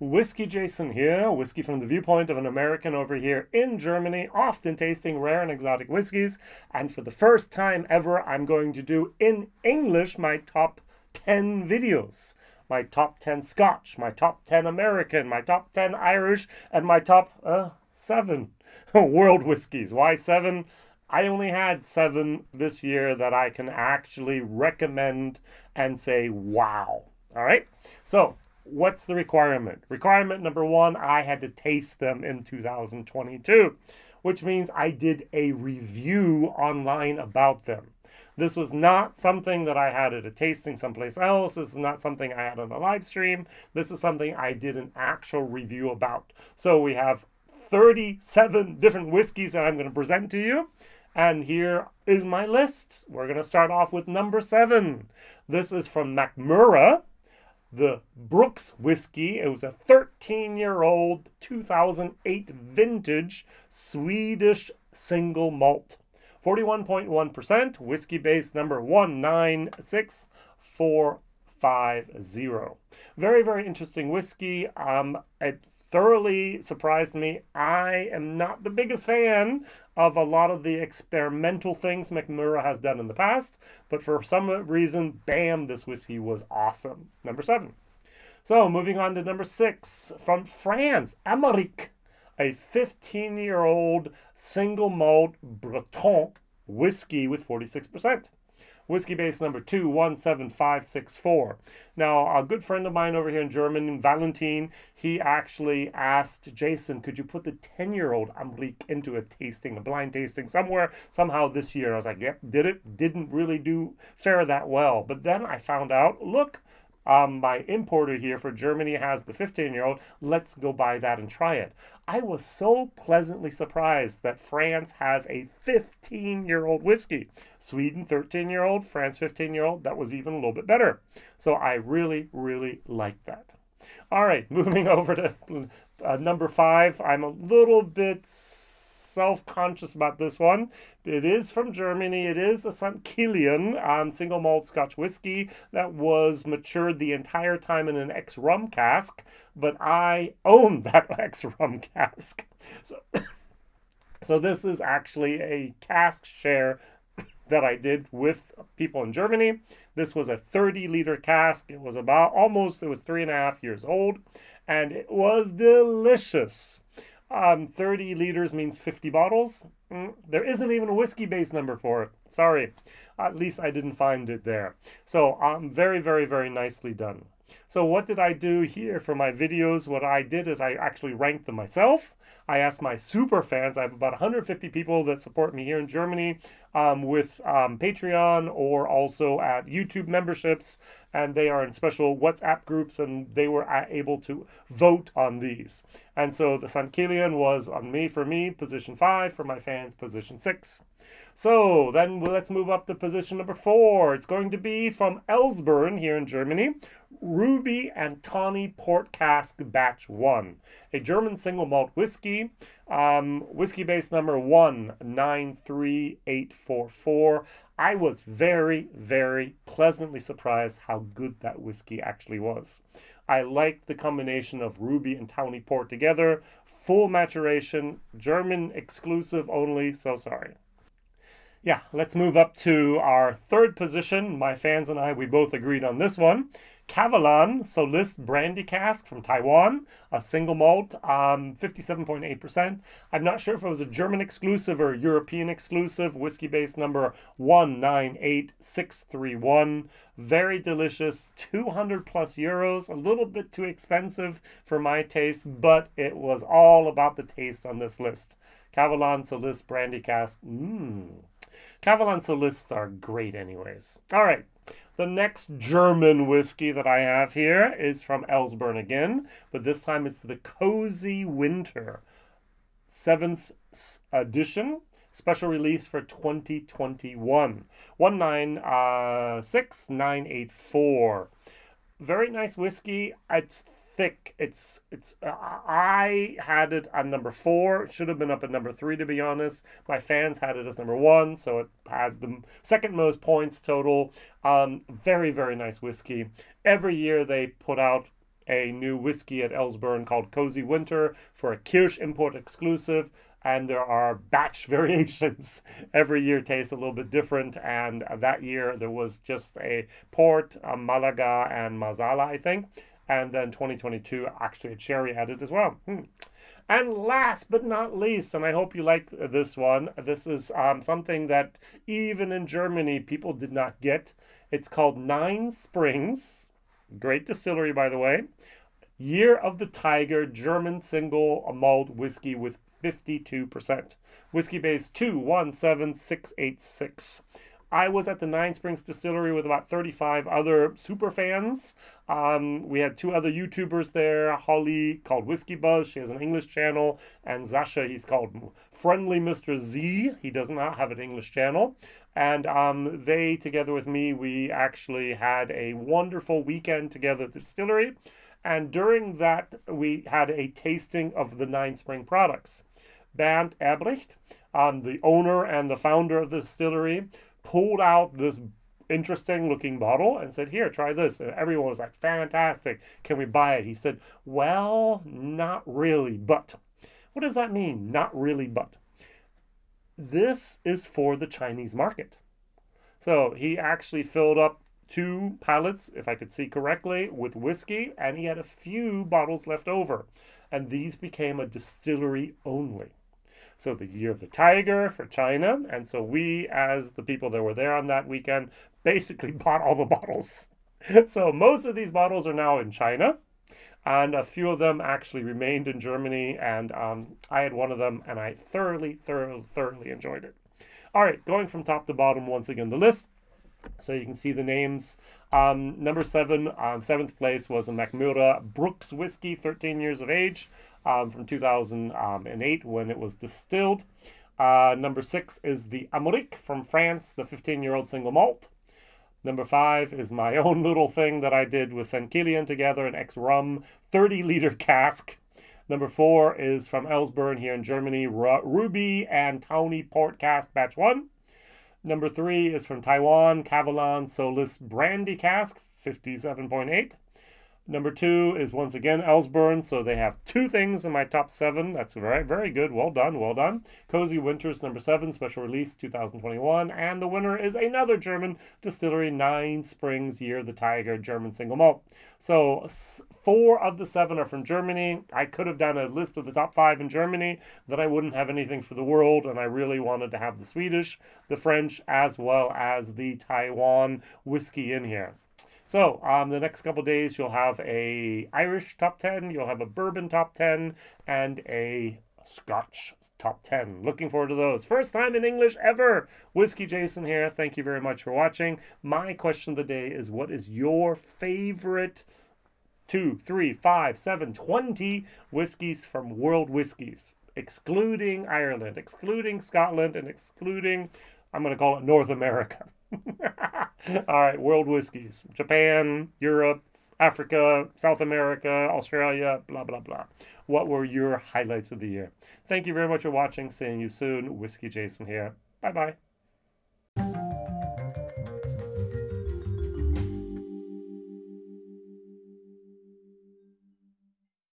WhiskyJason here, whiskey from the viewpoint of an American over here in Germany, often tasting rare and exotic whiskeys. And for the first time ever, I'm going to do in English my top 10 videos. My top 10 Scotch, my top 10 American, my top 10 Irish, and my top uh, 7 world whiskeys. Why 7? I only had seven this year that I can actually recommend and say, wow. All right. So what's the requirement? Requirement number one, I had to taste them in 2022, which means I did a review online about them. This was not something that I had at a tasting someplace else. This is not something I had on a live stream. This is something I did an actual review about. So we have 37 different whiskeys that I'm going to present to you. And here is my list. We're going to start off with number seven. This is from Mackmyra the Bruks whiskey. It was a 13 year old 2008 vintage Swedish single malt. 41.1% Whiskybase number 196450. Very, very interesting whiskey. Um, thoroughly surprised me. I am not the biggest fan of a lot of the experimental things Mackmyra has done in the past, but for some reason, bam, this whiskey was awesome. Number seven. So moving on to number six from France, Armorik, a 15 year old single malt Breton whiskey with 46%. Whiskybase number 217564. Now, a good friend of mine over here in Germany, Valentin, he actually asked Jason, could you put the 10 year old Armorik into a tasting, a blind tasting somewhere, somehow this year? I was like, yep, did it. Didn't really do fare that well. But then I found out, look, um, my importer here for Germany has the 15 year old. Let's go buy that and try it. I was so pleasantly surprised that France has a 15 year old whiskey. Sweden 13 year old, France 15 year old. That was even a little bit better. So I really, really like that. All right, moving over to uh, number five. I'm a little bit self conscious about this one. It is from Germany. It is a St. Kilian um, single malt Scotch whiskey that was matured the entire time in an ex rum cask, but I own that ex rum cask. So, so this is actually a cask share that I did with people in Germany. This was a 30 liter cask. It was about almost, it was three and a half years old, and it was delicious. Um, 30 liters means 50 bottles. Mm, there isn't even a Whiskybase number for it. Sorry. At least I didn't find it there. So um, very, very, very nicely done. So what did I do here for my videos? What I did is I actually ranked them myself. I asked my super fans, I have about 150 people that support me here in Germany um, with um, Patreon or also at YouTube memberships, and they are in special WhatsApp groups, and they were able to vote on these. And so the St. Kilian was on me for me, position five, for my fans, position six. So then let's move up to position number four. It's going to be from Elsburn here in Germany, Ruby and Tawny Port Cask Batch 1, a German single malt whiskey, um, Whiskybase number 193844. I was very, very pleasantly surprised how good that whiskey actually was. I liked the combination of Ruby and Tawny Port together, full maturation, German exclusive only, so sorry. Yeah, let's move up to our third position. My fans and I, we both agreed on this one. Kavalan Solist Brandy Cask from Taiwan, a single malt, um, 57.8%. I'm not sure if it was a German exclusive or European exclusive. Whiskybase number 198631. Very delicious, 200 plus euros, a little bit too expensive for my taste, but it was all about the taste on this list. Kavalan Solist Brandy Cask. Mmm. Kavalan Solists are great, anyways. All right. The next German whiskey that I have here is from Elsburn again, but this time it's the Cozy Winter, seventh edition, special release for 2021. 196984. Uh, Very nice whiskey. It's thick. It's it's. Uh, I had it at number four. Should have been up at number three to be honest. My fans had it as number one, so it had the second most points total. Um, very very nice whiskey. Every year they put out a new whiskey at Elsburn called Cozy Winter for a Kirsch import exclusive. And there are batch variations. Every year tastes a little bit different. And that year there was just a port, a Malaga, and Marsala, I think. And then 2022, actually a cherry added as well. Hmm. And last but not least, and I hope you like this one, this is um, something that even in Germany people did not get. It's called Nine Springs Great distillery, by the way. Year of the Tiger German single malt whiskey with 52%. Whiskybase 217686. I was at the Nine Springs Distillery with about 35 other super fans. Um, we had two other YouTubers there Holly, called Whiskey Buzz, she has an English channel, and Sascha, he's called Friendly Mr. Z. He does not have an English channel. And um, they, together with me, we actually had a wonderful weekend together at the distillery. And during that, we had a tasting of the Nine Spring products. Bernd Ebricht, um, the owner and the founder of the distillery, pulled out this interesting looking bottle and said, Here, try this. And everyone was like, Fantastic. Can we buy it? He said, Well, not really, but. What does that mean? Not really, but this is for the Chinese market. So he actually filled up two pallets, if I could see correctly, with whiskey, and he had a few bottles left over. And these became a distillery only. So the year of the tiger for China, and so we, as the people that were there on that weekend, basically bought all the bottles. so most of these bottles are now in China and a few of them actually remained in Germany, and um, I had one of them, and I thoroughly, thoroughly, thoroughly enjoyed it. All right, going from top to bottom, once again, the list. So you can see the names. Um, number seven, um, seventh place was a Mackmyra Bruks whiskey, 13 years of age, um, from 2008 when it was distilled. Uh, number six is the Armorik from France, the 15 year old single malt. Number five is my own little thing that I did with St. Kilian together, an ex rum 30 liter cask. Number four is from Elsburn here in Germany, Ruby and Tawny Port Cask Batch 1. Number three is from Taiwan, Kavalan Solist Brandy Cask, 57.8. Number two is once again Elsburn, so they have two things in my top seven. That's very, very good. Well done, well done. Cozy Winters, number seven, special release 2021. And the winner is another German distillery, Nine Springs Year the Tiger German single malt. So four of the seven are from Germany. I could have done a list of the top five in Germany, that I wouldn't have anything for the world, and I really wanted to have the Swedish, the French, as well as the Taiwan whiskey in here. So um, the next couple days, you'll have a Irish top 10, you'll have a bourbon top 10, and a Scotch top 10. Looking forward to those. First time in English ever. WhiskyJason here. Thank you very much for watching. My question of the day is what is your favorite two, three, five, seven, twenty whiskeys from World Whiskeys, excluding Ireland, excluding Scotland, and excluding, I'm going to call it North America. All right, world whiskeys. Japan, Europe, Africa, South America, Australia, blah, blah, blah. What were your highlights of the year? Thank you very much for watching. Seeing you soon. WhiskyJason here. Bye bye.